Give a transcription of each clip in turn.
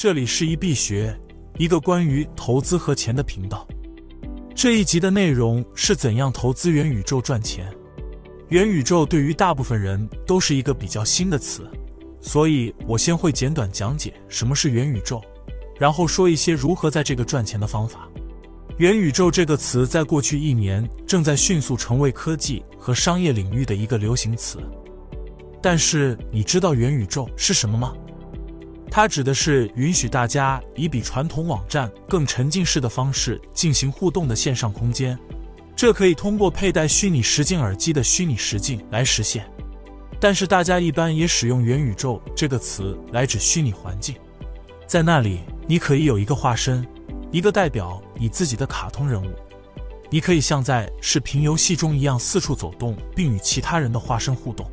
这里是一币学，一个关于投资和钱的频道。这一集的内容是怎样投资元宇宙赚钱。元宇宙对于大部分人都是一个比较新的词，所以我先会简短讲解什么是元宇宙，然后说一些如何在这个赚钱的方法。元宇宙这个词在过去一年正在迅速成为科技和商业领域的一个流行词。但是你知道元宇宙是什么吗？它指的是允许大家以比传统网站更沉浸式的方式进行互动的线上空间。这可以通过佩戴虚拟实境耳机的虚拟实境来实现。但是大家一般也使用元宇宙这个词来指虚拟环境，在那里你可以有一个化身，一个代表你自己的卡通人物。你可以像在视频游戏中一样四处走动，并与其他人的化身互动。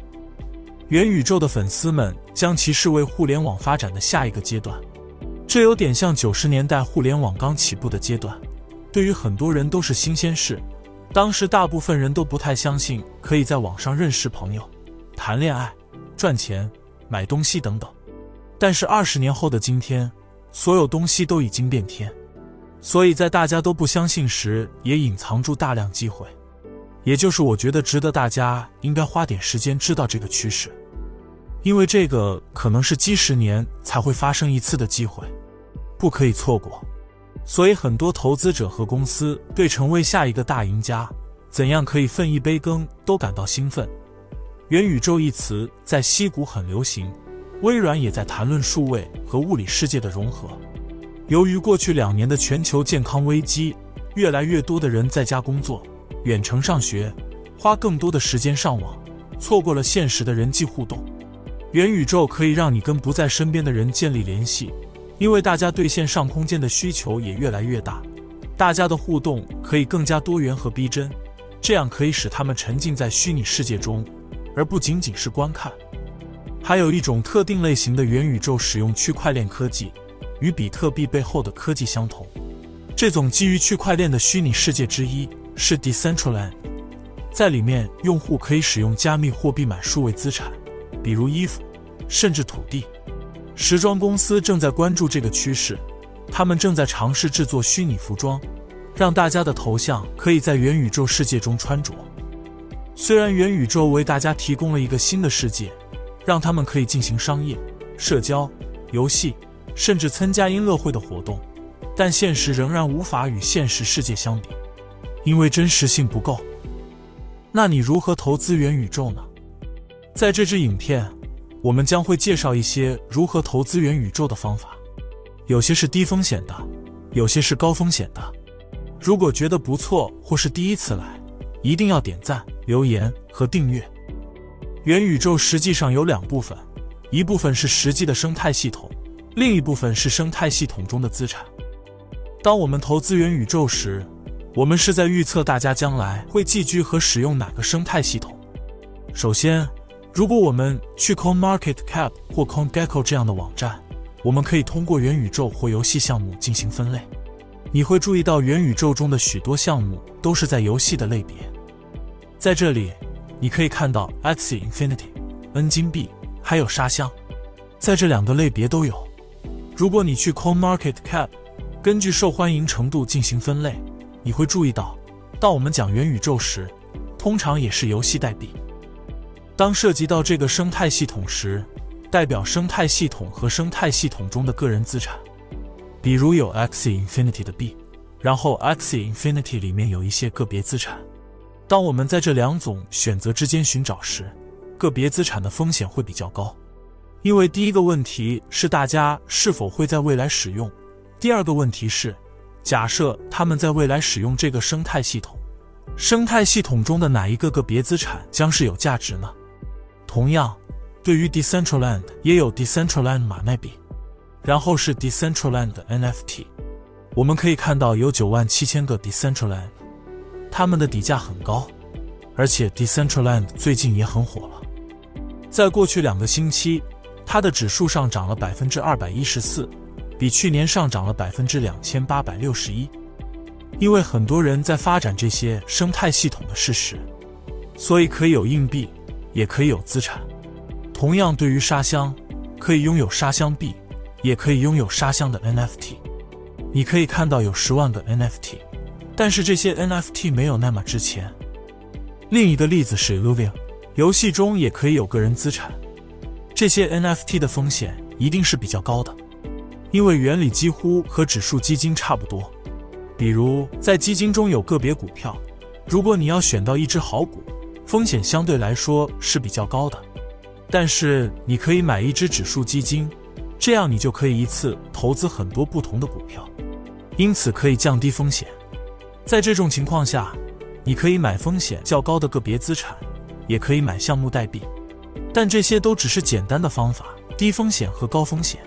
元宇宙的粉丝们将其视为互联网发展的下一个阶段，这有点像九十年代互联网刚起步的阶段，对于很多人都是新鲜事。当时大部分人都不太相信可以在网上认识朋友、谈恋爱、赚钱、买东西等等。但是二十年后的今天，所有东西都已经变天，所以在大家都不相信时，也隐藏住大量机会。也就是我觉得值得大家应该花点时间知道这个趋势，因为这个可能是几十年才会发生一次的机会，不可以错过。所以很多投资者和公司对成为下一个大赢家，怎样可以分一杯羹都感到兴奋。元宇宙一词在西谷很流行，微软也在谈论数位和物理世界的融合。由于过去两年的全球健康危机，越来越多的人在家工作。远程上学，花更多的时间上网，错过了现实的人际互动。元宇宙可以让你跟不在身边的人建立联系，因为大家对线上空间的需求也越来越大，大家的互动可以更加多元和逼真，这样可以使他们沉浸在虚拟世界中，而不仅仅是观看。还有一种特定类型的元宇宙使用区块链科技，与比特币背后的科技相同。这种基于区块链的虚拟世界之一。是 Decentraland，在里面用户可以使用加密货币买数位资产，比如衣服，甚至土地。时装公司正在关注这个趋势，他们正在尝试制作虚拟服装，让大家的头像可以在元宇宙世界中穿着。虽然元宇宙为大家提供了一个新的世界，让他们可以进行商业、社交、游戏，甚至参加音乐会的活动，但现实仍然无法与现实世界相比。因为真实性不够，那你如何投资元宇宙呢？在这支影片，我们将会介绍一些如何投资元宇宙的方法，有些是低风险的，有些是高风险的。如果觉得不错或是第一次来，一定要点赞、留言和订阅。元宇宙实际上有两部分，一部分是实际的生态系统，另一部分是生态系统中的资产。当我们投资元宇宙时，我们是在预测大家将来会寄居和使用哪个生态系统。首先，如果我们去 Coin Market Cap 或 Coin Gecko 这样的网站，我们可以通过元宇宙或游戏项目进行分类。你会注意到元宇宙中的许多项目都是在游戏的类别。在这里，你可以看到 Axie Infinity、N 金币，还有沙箱，在这两个类别都有。如果你去 Coin Market Cap，根据受欢迎程度进行分类。你会注意到，当我们讲元宇宙时，通常也是游戏代币。当涉及到这个生态系统时，代表生态系统和生态系统中的个人资产，比如有 X Infinity 的币，然后 X Infinity 里面有一些个别资产。当我们在这两种选择之间寻找时，个别资产的风险会比较高，因为第一个问题是大家是否会在未来使用，第二个问题是。假设他们在未来使用这个生态系统，生态系统中的哪一个个别资产将是有价值呢？同样，对于 Decentraland 也有 Decentraland 马奈币，然后是 Decentraland NFT。我们可以看到有九万七千个 Decentraland，它们的底价很高，而且 Decentraland 最近也很火了。在过去两个星期，它的指数上涨了百分之二百一十四。比去年上涨了百分之两千八百六十一，因为很多人在发展这些生态系统的事实，所以可以有硬币，也可以有资产。同样，对于沙箱，可以拥有沙箱币，也可以拥有沙箱的 NFT。你可以看到有十万个 NFT，但是这些 NFT 没有那么值钱。另一个例子是 Illuvium，游戏中也可以有个人资产。这些 NFT 的风险一定是比较高的，因为原理几乎和指数基金差不多。比如在基金中有个别股票，如果你要选到一只好股，风险相对来说是比较高的。但是你可以买一只指数基金，这样你就可以一次投资很多不同的股票，因此可以降低风险。在这种情况下，你可以买风险较高的个别资产，也可以买项目代币，但这些都只是简单的方法，低风险和高风险。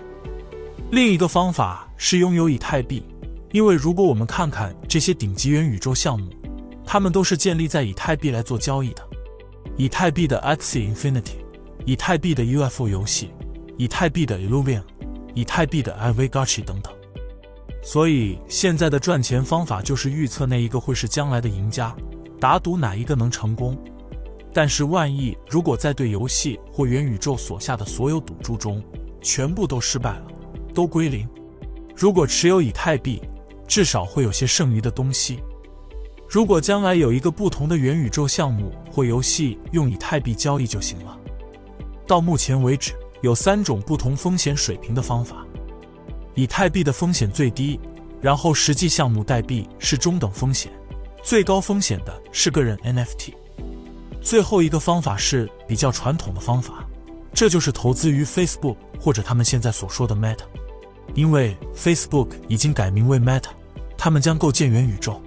另一个方法是拥有以太币。因为如果我们看看这些顶级元宇宙项目，他们都是建立在以太币来做交易的。以太币的 Axie Infinity，以太币的 UFO 游戏，以太币的 Illuvium，以太币的 Aavegotchi 等等。所以现在的赚钱方法就是预测那一个会是将来的赢家，打赌哪一个能成功。但是万一如果在对游戏或元宇宙所下的所有赌注中，全部都失败了，都归零。如果持有以太币，至少会有些剩余的东西。如果将来有一个不同的元宇宙项目或游戏用以太币交易就行了。到目前为止，有三种不同风险水平的方法。以太币的风险最低，然后实际项目代币是中等风险，最高风险的是个人 NFT。最后一个方法是比较传统的方法，这就是投资于 Facebook 或者他们现在所说的 Meta，因为 Facebook 已经改名为 Meta。他们将构建元宇宙，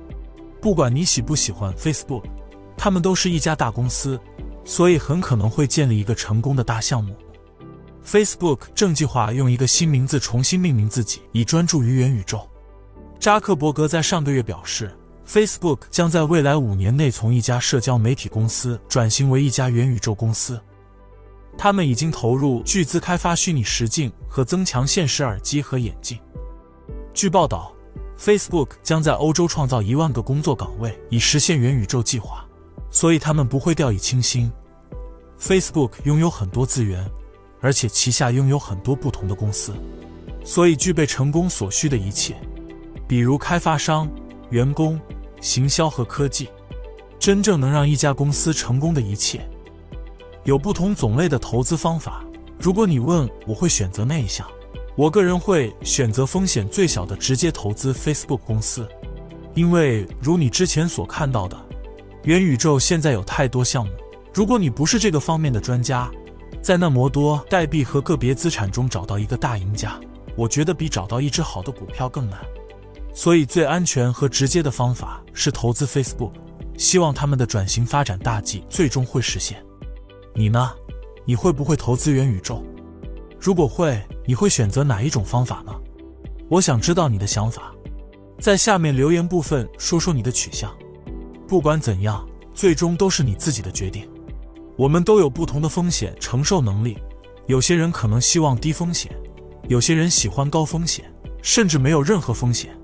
不管你喜不喜欢 Facebook，他们都是一家大公司，所以很可能会建立一个成功的大项目。Facebook 正计划用一个新名字重新命名自己，以专注于元宇宙。扎克伯格在上个月表示，Facebook 将在未来五年内从一家社交媒体公司转型为一家元宇宙公司。他们已经投入巨资开发虚拟实境和增强现实耳机和眼镜。据报道。Facebook 将在欧洲创造一万个工作岗位，以实现元宇宙计划，所以他们不会掉以轻心。Facebook 拥有很多资源，而且旗下拥有很多不同的公司，所以具备成功所需的一切，比如开发商、员工、行销和科技。真正能让一家公司成功的一切，有不同种类的投资方法。如果你问我会选择哪一项？我个人会选择风险最小的直接投资 Facebook 公司，因为如你之前所看到的，元宇宙现在有太多项目。如果你不是这个方面的专家，在那么多代币和个别资产中找到一个大赢家，我觉得比找到一只好的股票更难。所以最安全和直接的方法是投资 Facebook，希望他们的转型发展大计最终会实现。你呢？你会不会投资元宇宙？如果会，你会选择哪一种方法呢？我想知道你的想法，在下面留言部分说说你的取向。不管怎样，最终都是你自己的决定。我们都有不同的风险承受能力，有些人可能希望低风险，有些人喜欢高风险，甚至没有任何风险。